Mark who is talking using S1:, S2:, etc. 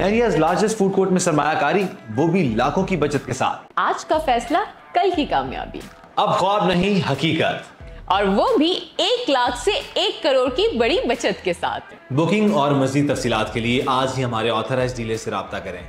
S1: बहरियाज largest food court में सरमाकारी वो भी लाखों की बचत के साथ।
S2: आज का फैसला कल की कामयाबी।
S1: अब ख्वाब नहीं हकीकत।
S2: और वो भी एक लाख से एक करोड़ की बड़ी बचत के साथ।
S1: बुकिंग और मजीद तफसीत के लिए आज ही हमारे ऑथराइज डीलर से रब्ता करें।